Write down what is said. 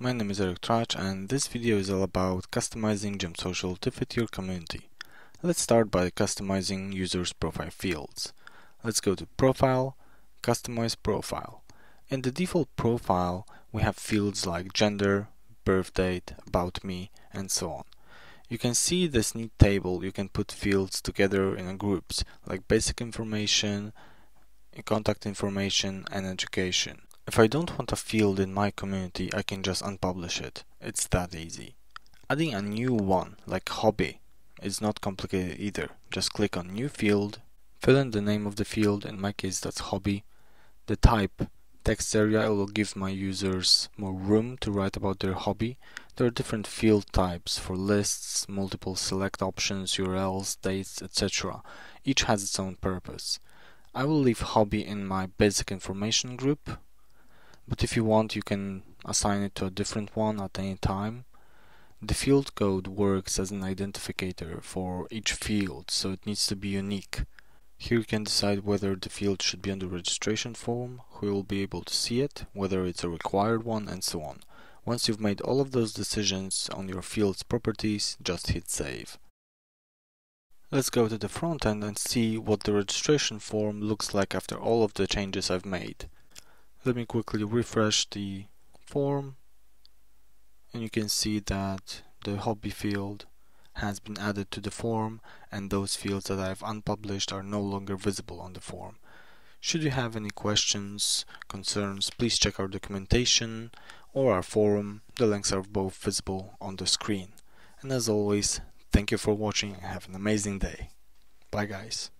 My name is Eric Trach and this video is all about customizing JomSocial to fit your community. Let's start by customizing users' profile fields. Let's go to Profile, Customize Profile. In the default profile, we have fields like gender, birth date, about me, and so on. You can see this neat table. You can put fields together in groups like basic information, contact information, and education. If I don't want a field in my community, I can just unpublish it. It's that easy. Adding a new one, like hobby, is not complicated either. Just click on new field, fill in the name of the field, in my case that's hobby, the type, text area will give my users more room to write about their hobby. There are different field types for lists, multiple select options, URLs, dates, etc. Each has its own purpose. I will leave hobby in my basic information group but if you want you can assign it to a different one at any time. The field code works as an identifier for each field, so it needs to be unique. Here you can decide whether the field should be on the registration form, who will be able to see it, whether it's a required one, and so on. Once you've made all of those decisions on your field's properties, just hit save. Let's go to the front end and see what the registration form looks like after all of the changes I've made. Let me quickly refresh the form and you can see that the hobby field has been added to the form and those fields that I've unpublished are no longer visible on the form. Should you have any questions, concerns, please check our documentation or our forum. The links are both visible on the screen. And as always, thank you for watching and have an amazing day. Bye guys.